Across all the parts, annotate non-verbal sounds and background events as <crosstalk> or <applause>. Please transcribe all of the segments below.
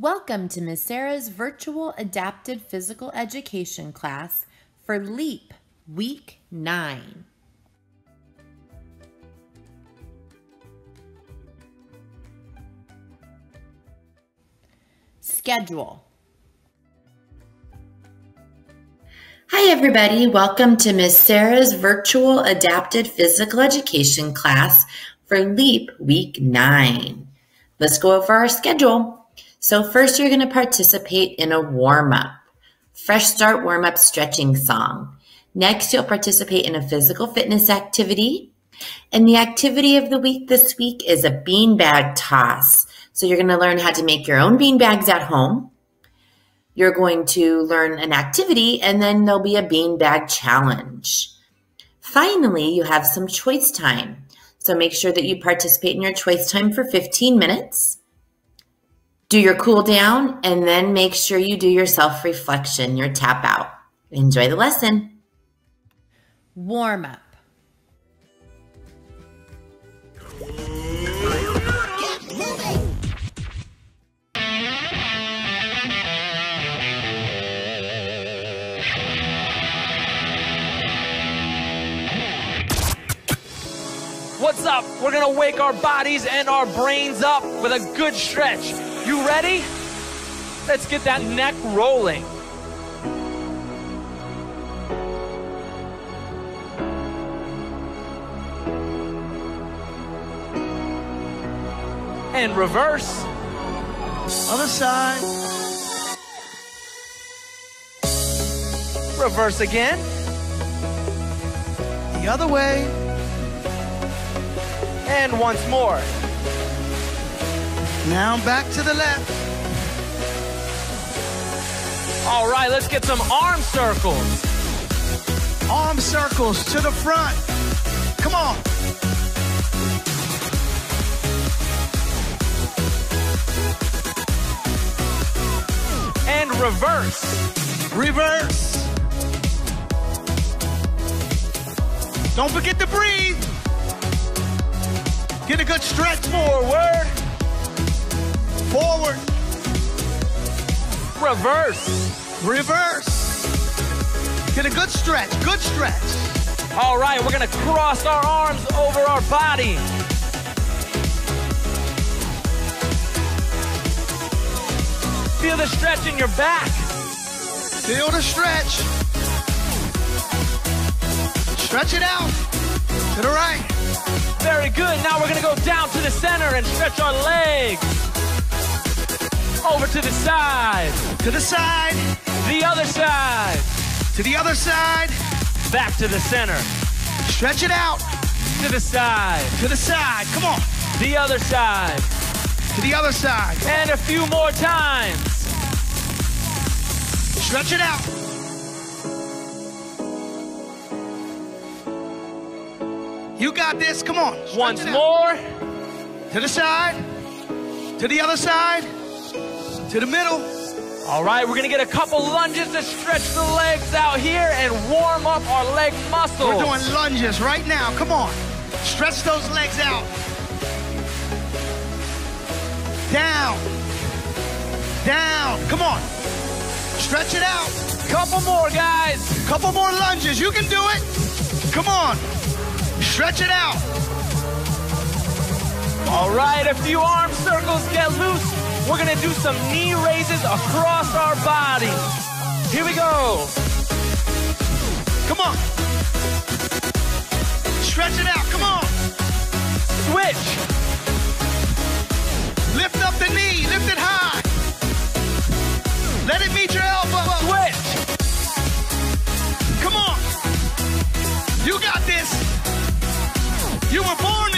Welcome to Miss Sara's virtual adapted physical education class for LEEP Week 9. Schedule. Hi everybody, welcome to Miss Sara's virtual adapted physical education class for LEEP Week 9. Let's go over our schedule. So first you're going to participate in a warm-up. Fresh start warm-up stretching song. Next, you'll participate in a physical fitness activity. And the activity of the week this week is a beanbag toss. So you're going to learn how to make your own beanbags at home. You're going to learn an activity and then there'll be a beanbag challenge. Finally, you have some choice time. So make sure that you participate in your choice time for 15 minutes do your cool down, and then make sure you do your self reflection, your tap out. Enjoy the lesson. Warm up. What's up? We're gonna wake our bodies and our brains up with a good stretch. You ready? Let's get that neck rolling. And reverse. Other side. Reverse again. The other way. And once more. Now back to the left. All right, let's get some arm circles. Arm circles to the front. Come on. And reverse. Reverse. Don't forget to breathe. Get a good stretch. Forward. Forward. Reverse. Reverse. Get a good stretch. Good stretch. All right, we're gonna cross our arms over our body. Feel the stretch in your back. Feel the stretch. Stretch it out. To the right. Very good. Now we're gonna go down to the center and stretch our legs. Over to the side. To the side. The other side. To the other side. Back to the center. Stretch it out. To the side. To the side. Come on. The other side. To the other side. And a few more times. Stretch it out. You got this. Come on. Stretch Once more. To the side. To the other side. To the middle. All right, we're gonna get a couple lunges to stretch the legs out here and warm up our leg muscles. We're doing lunges right now. Come on. Stretch those legs out. Down. Down. Come on. Stretch it out. Couple more, guys. Couple more lunges. You can do it. Come on. Stretch it out. All right, a few arm circles get loose. We're gonna do some knee raises across our body. Here we go. Come on. Stretch it out. Come on. Switch. Lift up the knee. Lift it high. Let it meet your elbow. Switch. Come on. You got this. You were born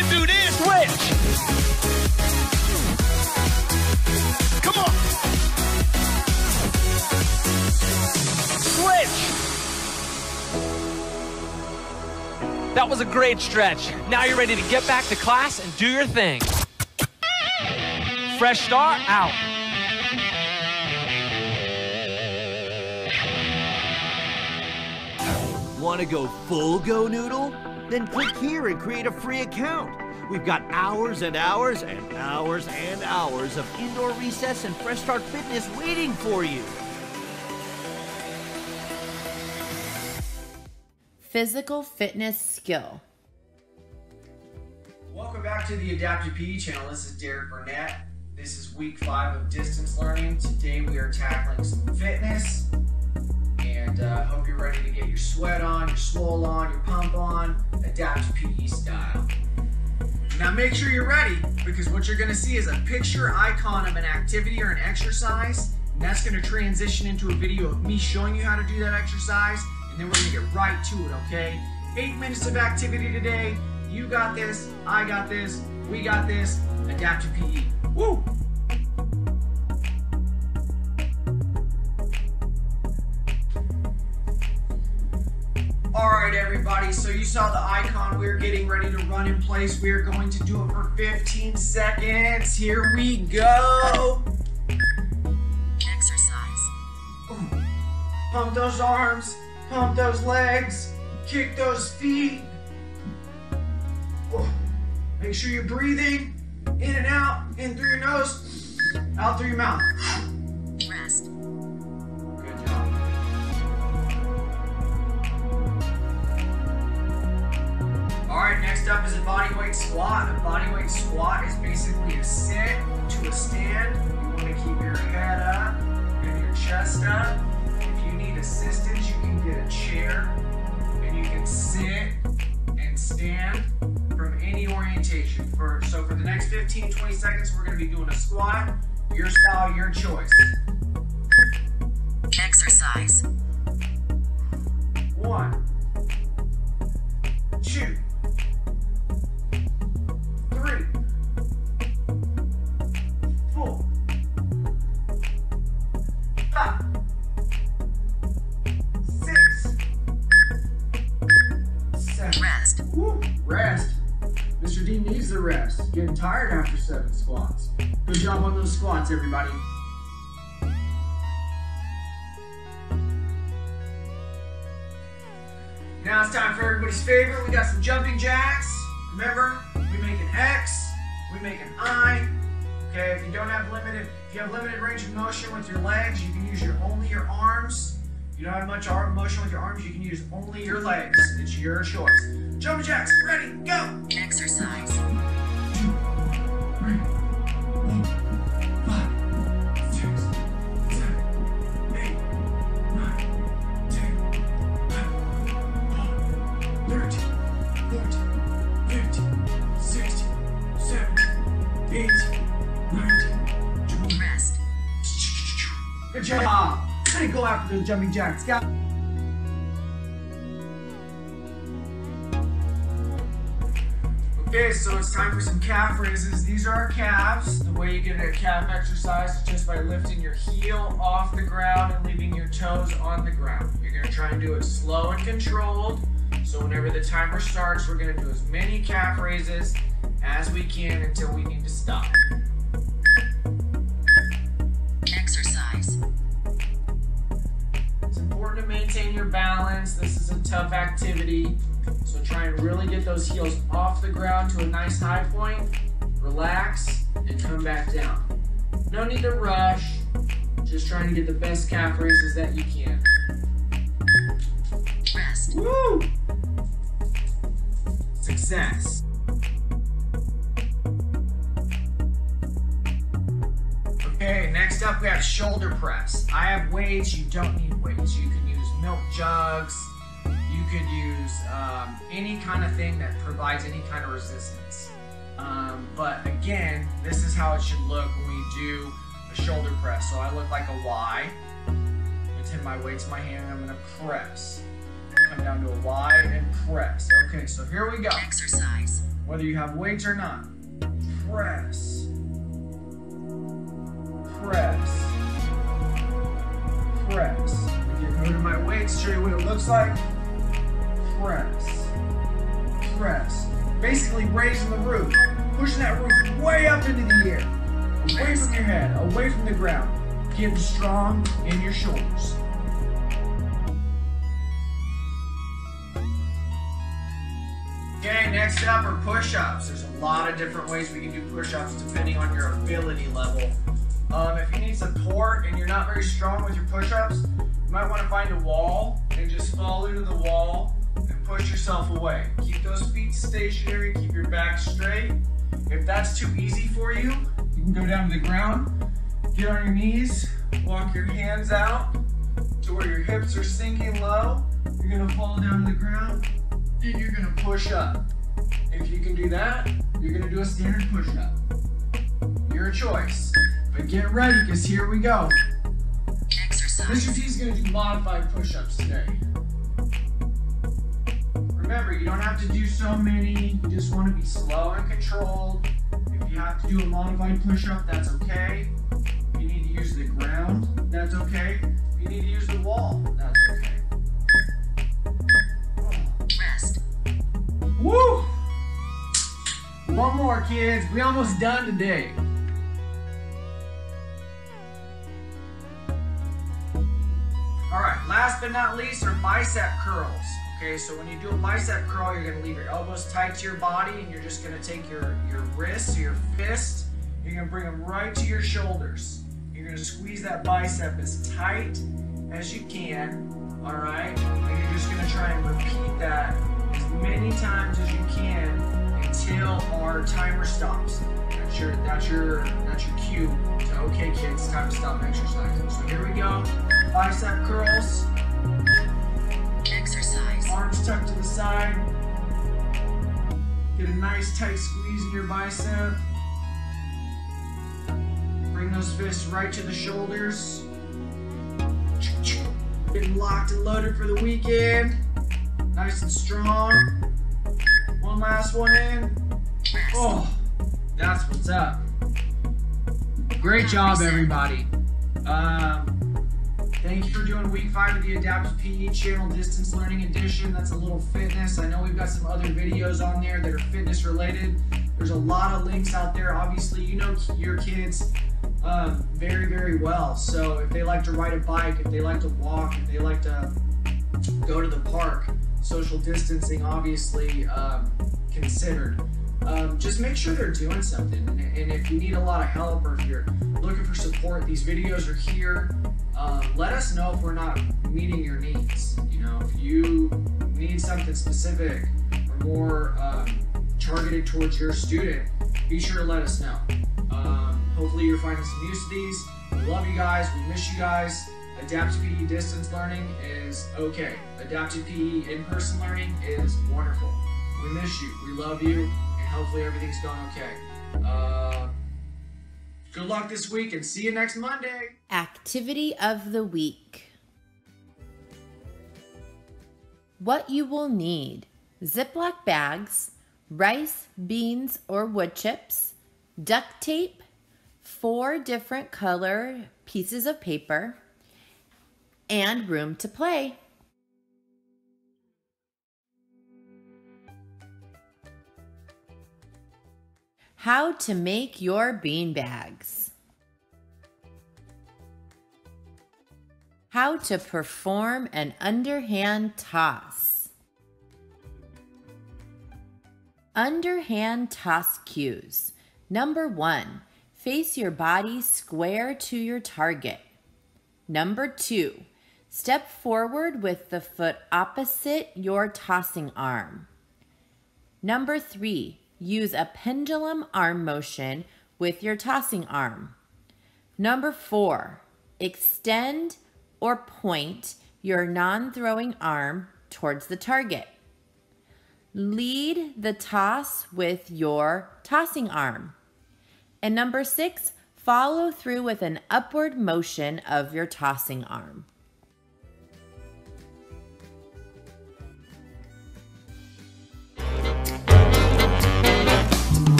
That was a great stretch. Now you're ready to get back to class and do your thing. Fresh start, out. Want to go full GoNoodle? Then click here and create a free account. We've got hours and hours and hours and hours of indoor recess and Fresh Start Fitness waiting for you. Physical fitness skill. Welcome back to the Adaptive PE channel. This is Derek Burnett. This is week five of distance learning. Today we are tackling some fitness and uh, hope you're ready to get your sweat on, your swole on, your pump on, Adaptive PE style. Now make sure you're ready because what you're gonna see is a picture icon of an activity or an exercise and that's gonna transition into a video of me showing you how to do that exercise and then we're gonna get right to it, okay? Eight minutes of activity today. You got this, I got this, we got this, Adapt Adaptive PE. Woo! All right, everybody. So you saw the icon. We're getting ready to run in place. We are going to do it for 15 seconds. Here we go. Exercise. Pump those arms. Pump those legs. Kick those feet. Make sure you're breathing in and out, in through your nose, out through your mouth. Rest. Good job. All right, next up is a body weight squat. A body weight squat is basically a sit to a stand. You want to keep your head up and your chest up. Assistance, you can get a chair and you can sit and stand from any orientation. For so for the next 15, 20 seconds, we're going to be doing a squat. Your style, your choice. Exercise. One, two, Good job on those squats, everybody. Now it's time for everybody's favorite. We got some jumping jacks. Remember, we make an X, we make an I. Okay, if you don't have limited, if you have limited range of motion with your legs, you can use your only your arms. If you don't have much arm motion with your arms, you can use only your legs. It's your choice. Jumping jacks, ready, go. Exercise. Those jumping jacks. Got Okay, so it's time for some calf raises. These are our calves. The way you get a calf exercise is just by lifting your heel off the ground and leaving your toes on the ground. You're gonna try and do it slow and controlled. So whenever the timer starts, we're gonna do as many calf raises as we can until we need to stop. This is a tough activity. So try and really get those heels off the ground to a nice high point. Relax and come back down. No need to rush. Just trying to get the best calf raises that you can. Rest. Woo! Success. Okay, next up we have shoulder press. I have weights, you don't need weights. You can use milk jugs, could use um, any kind of thing that provides any kind of resistance. Um, but again, this is how it should look when we do a shoulder press. So I look like a Y. I'm gonna take my weights to my hand and I'm gonna press. Come down to a Y and press. Okay, so here we go. Exercise. Whether you have weights or not. Press. Press. Press. If you're to my weights, show you what it looks like. Press. Press. Basically raising the roof. Pushing that roof way up into the air. Away from your head, away from the ground. Getting strong in your shoulders. Okay, next up are push-ups. There's a lot of different ways we can do push-ups depending on your ability level. Um, if you need support and you're not very strong with your push-ups, you might want to find a wall and just fall into the wall push yourself away. Keep those feet stationary, keep your back straight. If that's too easy for you, you can go down to the ground, get on your knees, walk your hands out to where your hips are sinking low. You're gonna fall down to the ground and you're gonna push up. If you can do that, you're gonna do a standard push up. Your choice. But get ready, because here we go. Exercise. Mr. T is gonna do modified push-ups today. Remember, you don't have to do so many. You just want to be slow and controlled. If you have to do a modified push-up, that's okay. If you need to use the ground, that's okay. If you need to use the wall, that's okay. Rest. Woo! One more, kids. We almost done today. All right, last but not least are bicep curls. Okay, so when you do a bicep curl, you're gonna leave your elbows tight to your body and you're just gonna take your, your wrists, your fist, you're gonna bring them right to your shoulders. You're gonna squeeze that bicep as tight as you can, all right? And you're just gonna try and repeat that as many times as you can until our timer stops. That's your that's your that's your cue to okay kids, time to stop exercising. So here we go. Bicep curls. Arms tucked to the side. Get a nice tight squeeze in your bicep. Bring those fists right to the shoulders. Getting locked and loaded for the weekend. Nice and strong. One last one in. Oh, that's what's up. Great job, everybody. Um, thank you for doing week five of the Adaptive PE channel Distance Learning Edition. That's a little fitness. I know we've got some other videos on there that are fitness related. There's a lot of links out there. Obviously, you know your kids um, very, very well. So if they like to ride a bike, if they like to walk, if they like to go to the park, social distancing obviously um, considered. Um, just make sure they're doing something. And if you need a lot of help or if you're looking for support, these videos are here. Um, let us know if we're not meeting your needs. You know, if you need something specific or more um, targeted towards your student, be sure to let us know. Um, hopefully, you're finding some use of these. We love you guys. We miss you guys. Adaptive PE distance learning is okay. Adaptive PE in person learning is wonderful. We miss you. We love you. And hopefully, everything's going okay. Uh, good luck this week and see you next Monday. Activity of the week. What you will need Ziploc bags, rice, beans, or wood chips, duct tape, four different color pieces of paper, and room to play. How to make your bean bags. How to perform an underhand toss. Underhand toss cues. Number one, face your body square to your target. Number two, step forward with the foot opposite your tossing arm. Number three, use a pendulum arm motion with your tossing arm. Number four, extend or point your non throwing arm towards the target. Lead the toss with your tossing arm. And number six, follow through with an upward motion of your tossing arm.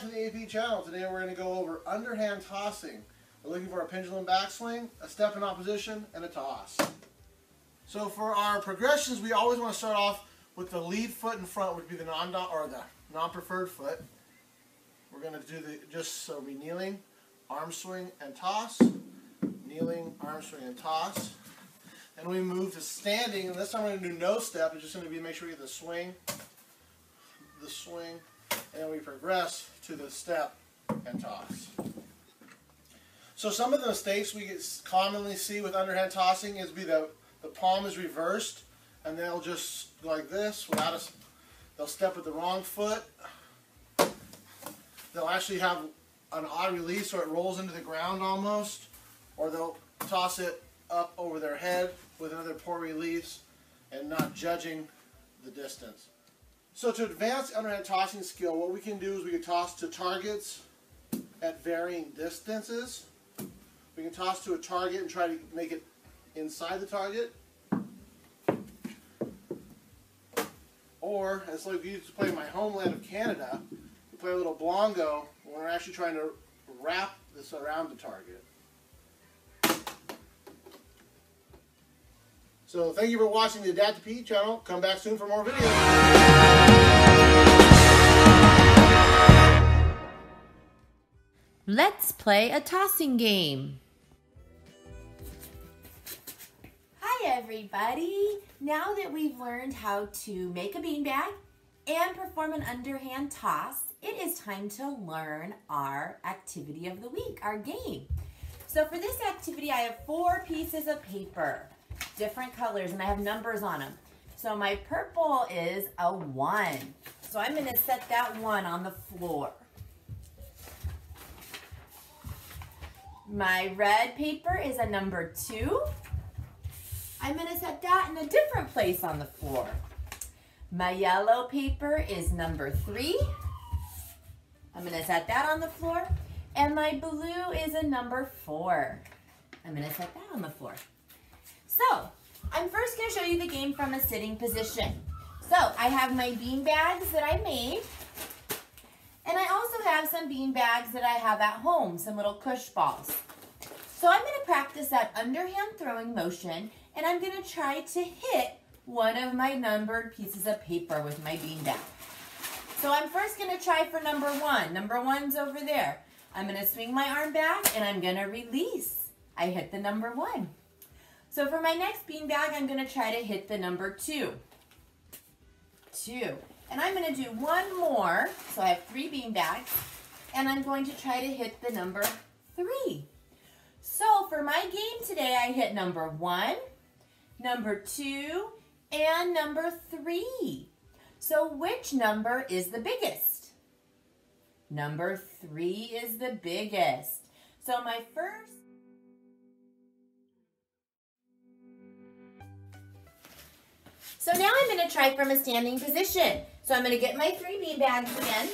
Back to the AP channel. Today we're going to go over underhand tossing. We're looking for a pendulum backswing, a step in opposition, and a toss. So for our progressions, we always want to start off with the lead foot in front, which would be the non or the non-preferred foot. We're going to do the just so we kneeling, arm swing and toss, kneeling, arm swing and toss. and we move to standing. And this time we're going to do no step. It's just going to be make sure we get the swing, the swing, and we progress to the step and toss. So some of the mistakes we commonly see with underhand tossing is be the, the palm is reversed and they'll just like this without us. They'll step with the wrong foot. They'll actually have an odd release so it rolls into the ground almost. Or they'll toss it up over their head with another poor release and not judging the distance. So to advance underhand tossing skill, what we can do is we can toss to targets at varying distances. We can toss to a target and try to make it inside the target. Or, as like we used to play in my homeland of Canada, we play a little blongo when we're actually trying to wrap this around the target. So thank you for watching the Adaptive PE channel. Come back soon for more videos. Let's play a tossing game. Hi everybody! Now that we've learned how to make a beanbag and perform an underhand toss, it is time to learn our activity of the week, our game. So for this activity, I have four pieces of paper, different colors, and I have numbers on them. So my purple is a one. So I'm gonna set that one on the floor. My red paper is a number two. I'm gonna set that in a different place on the floor. My yellow paper is number three. I'm gonna set that on the floor. And my blue is a number four. I'm gonna set that on the floor. So, I'm first gonna show you the game from a sitting position. So, I have my bean bags that I made. And I also have some bean bags that I have at home, some little Koosh balls. So I'm going to practice that underhand throwing motion and I'm going to try to hit one of my numbered pieces of paper with my bean bag. So I'm first going to try for number one. Number one's over there. I'm going to swing my arm back and I'm going to release. I hit the number one. So for my next bean bag, I'm going to try to hit the number two. Two. And I'm going to do one more. So I have three bean bags. And I'm going to try to hit the number three. So for my game today, I hit number one, number two, and number three. So which number is the biggest? Number three is the biggest. So my first So now I'm going to try from a standing position. So I'm going to get my three bean bags again.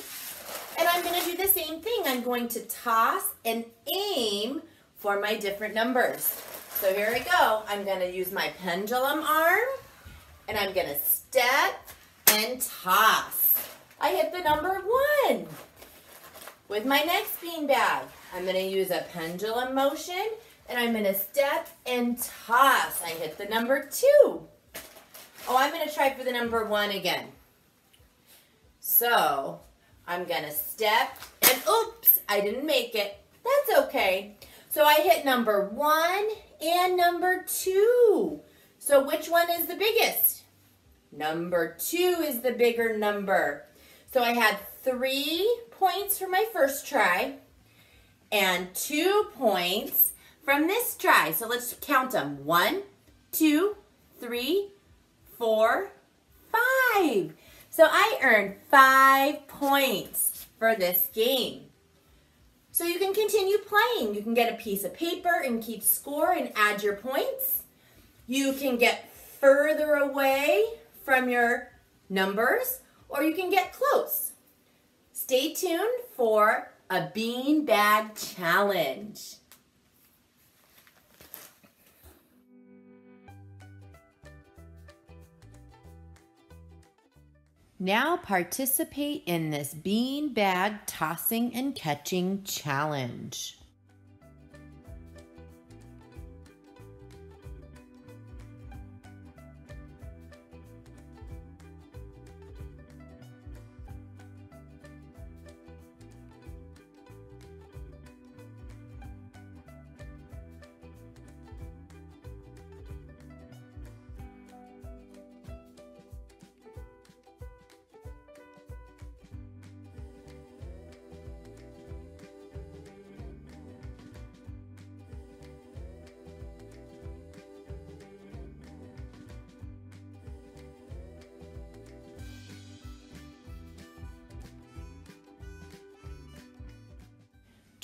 And I'm going to do the same thing. I'm going to toss and aim for my different numbers. So here we go. I'm going to use my pendulum arm. And I'm going to step and toss. I hit the number one. With my next bean bag, I'm going to use a pendulum motion. And I'm going to step and toss. I hit the number two. Oh, I'm going to try for the number one again. So, I'm going to step and oops, I didn't make it. That's okay. So I hit number one and number two. So which one is the biggest? Number two is the bigger number. So I had three points for my first try and two points from this try. So let's count them. One, two, three, four, five. So I earned five points for this game. So you can continue playing. You can get a piece of paper and keep score and add your points. You can get further away from your numbers or you can get close. Stay tuned for a bean bag challenge. Now participate in this bean bag tossing and catching challenge.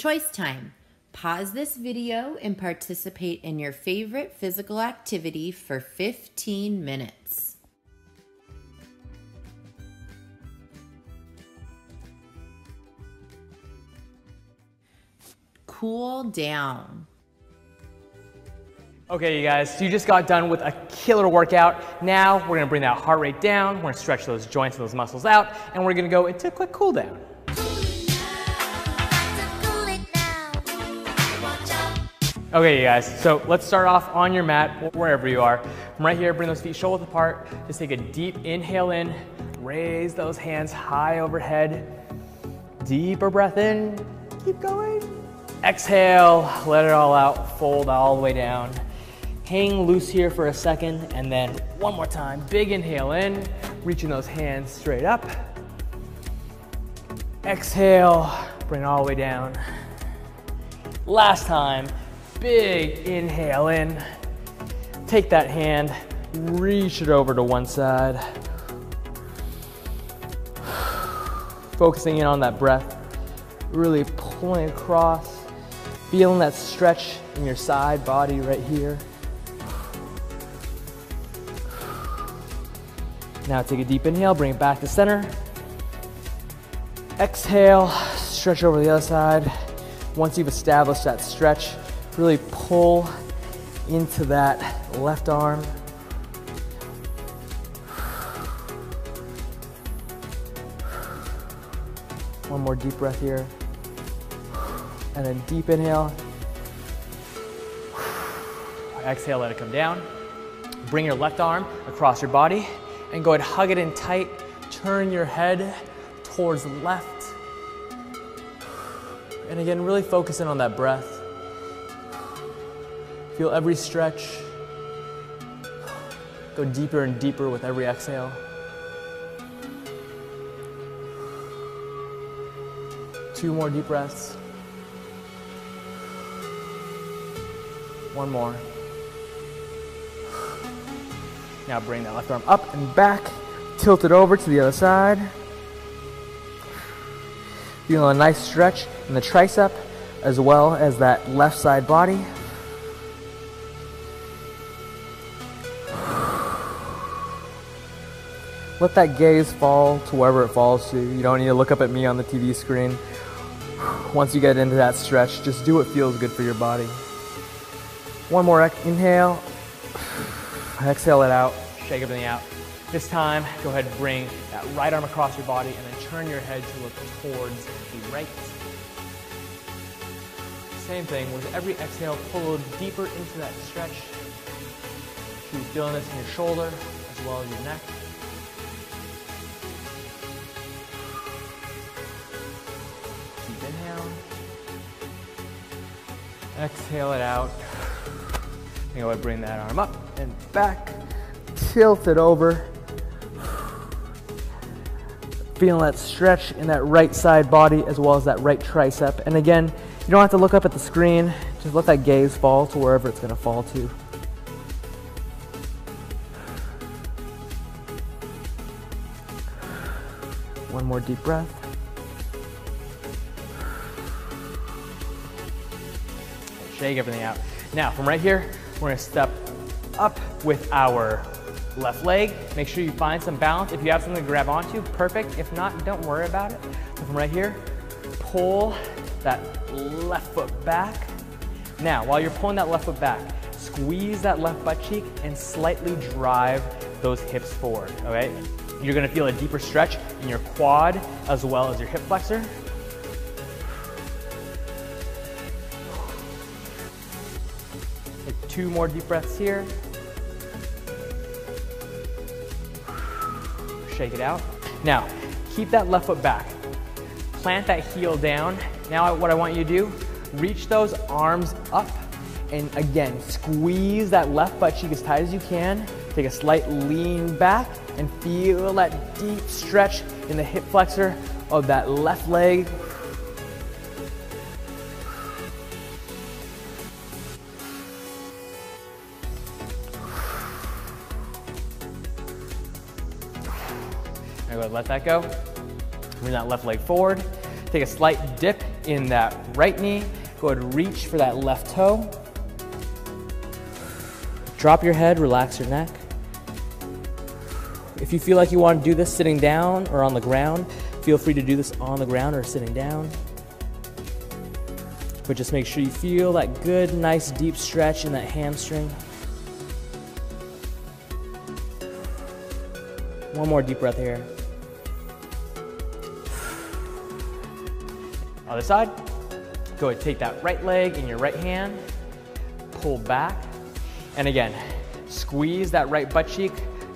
Choice time. Pause this video and participate in your favorite physical activity for 15 minutes. Cool down. Okay, you guys, so you just got done with a killer workout. Now we're gonna bring that heart rate down, we're gonna stretch those joints and those muscles out, and we're gonna go into a quick cool down. Okay, you guys, so let's start off on your mat, wherever you are. From right here, bring those feet shoulder apart. Just take a deep inhale in, raise those hands high overhead. Deeper breath in, keep going. Exhale, let it all out, fold all the way down. Hang loose here for a second, and then one more time. Big inhale in, reaching those hands straight up. Exhale, bring it all the way down. Last time, big inhale in. Take that hand, reach it over to one side. Focusing in on that breath, really pulling across, feeling that stretch in your side body right here. Now take a deep inhale, bring it back to center. Exhale, stretch over the other side. Once you've established that stretch, really pull into that left arm. One more deep breath here. And then deep inhale. Exhale, let it come down. Bring your left arm across your body and go ahead, hug it in tight. Turn your head towards the left. And again, really focus in on that breath. Feel every stretch. Go deeper and deeper with every exhale. Two more deep breaths. One more. Now bring that left arm up and back. Tilt it over to the other side. Feeling a nice stretch in the tricep as well as that left side body. Let that gaze fall to wherever it falls to. You don't need to look up at me on the TV screen. Once you get into that stretch, just do what feels good for your body. One more inhale. <sighs> Exhale it out. Shake everything out. This time, go ahead and bring that right arm across your body and then turn your head to look towards the right. Same thing, with every exhale, pull a little deeper into that stretch. Keep feeling this in your shoulder as well as your neck. Exhale it out. And ahead bring that arm up and back. Tilt it over. Feeling that stretch in that right side body as well as that right tricep. And again, you don't have to look up at the screen. Just let that gaze fall to wherever it's going to fall to. One more deep breath. Shake everything out. Now, from right here, we're gonna step up with our left leg. Make sure you find some balance. If you have something to grab onto, perfect. If not, don't worry about it. From right here, pull that left foot back. Now, while you're pulling that left foot back, squeeze that left butt cheek and slightly drive those hips forward, okay? You're gonna feel a deeper stretch in your quad as well as your hip flexor. Two more deep breaths here. Shake it out. Now, keep that left foot back. Plant that heel down. Now what I want you to do, reach those arms up and again, squeeze that left butt cheek as tight as you can. Take a slight lean back and feel that deep stretch in the hip flexor of that left leg. Let that go. Bring that left leg forward. Take a slight dip in that right knee. Go ahead and reach for that left toe. Drop your head, relax your neck. If you feel like you want to do this sitting down or on the ground, feel free to do this on the ground or sitting down. But just make sure you feel that good, nice, deep stretch in that hamstring. One more deep breath here. Other side. Go ahead, take that right leg in your right hand, pull back, and again, squeeze that right butt cheek,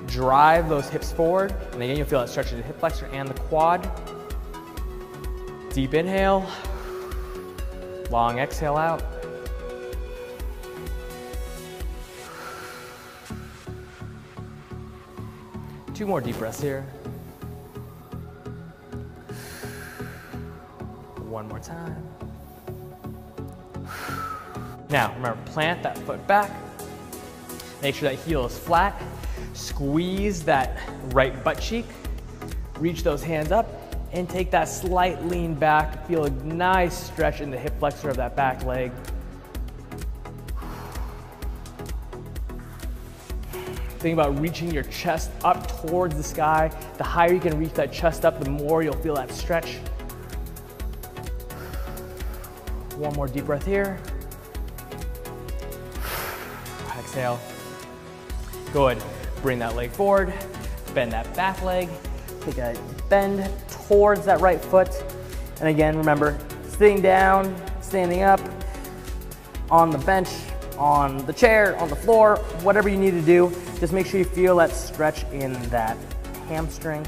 drive those hips forward, and again, you'll feel that stretch of the hip flexor and the quad. Deep inhale, long exhale out. Two more deep breaths here. More time. <sighs> Now, remember, plant that foot back. Make sure that heel is flat. Squeeze that right butt cheek. Reach those hands up and take that slight lean back. Feel a nice stretch in the hip flexor of that back leg. Think about reaching your chest up towards the sky. The higher you can reach that chest up, the more you'll feel that stretch. One more deep breath here. <sighs> Exhale. Good. bring that leg forward, bend that back leg, take a bend towards that right foot. And again, remember, sitting down, standing up, on the bench, on the chair, on the floor, whatever you need to do, just make sure you feel that stretch in that hamstring.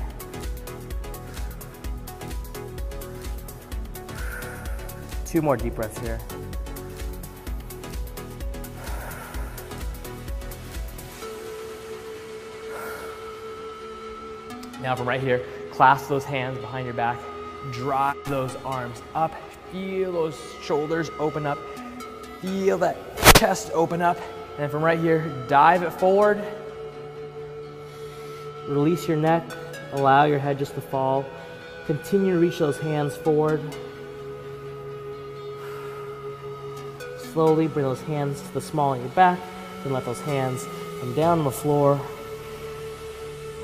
Two more deep breaths here. Now from right here, clasp those hands behind your back, drop those arms up, feel those shoulders open up, feel that chest open up, and from right here, dive it forward, release your neck, allow your head just to fall, continue to reach those hands forward, slowly bring those hands to the small of your back, then let those hands come down on the floor,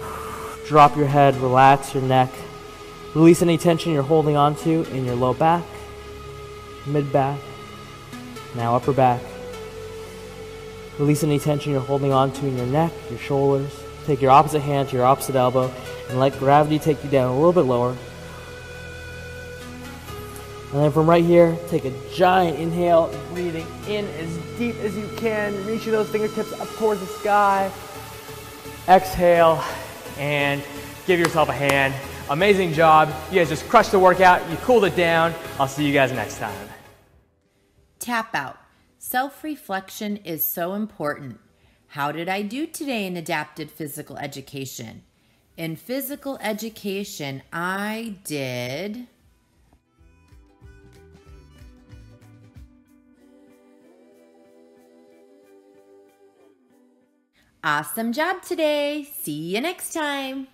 <sighs> Drop your head, relax your neck. Release any tension you're holding onto in your low back, mid back, now upper back. Release any tension you're holding onto in your neck, your shoulders. Take your opposite hand to your opposite elbow and let gravity take you down a little bit lower. And then from right here, take a giant inhale, breathing in as deep as you can, reaching those fingertips up towards the sky. Exhale and give yourself a hand. Amazing job. You guys just crushed the workout. You cooled it down. I'll see you guys next time. Tap out. Self reflection is so important. How did I do today in adapted physical education? In physical education, I did. Awesome job today. See you next time.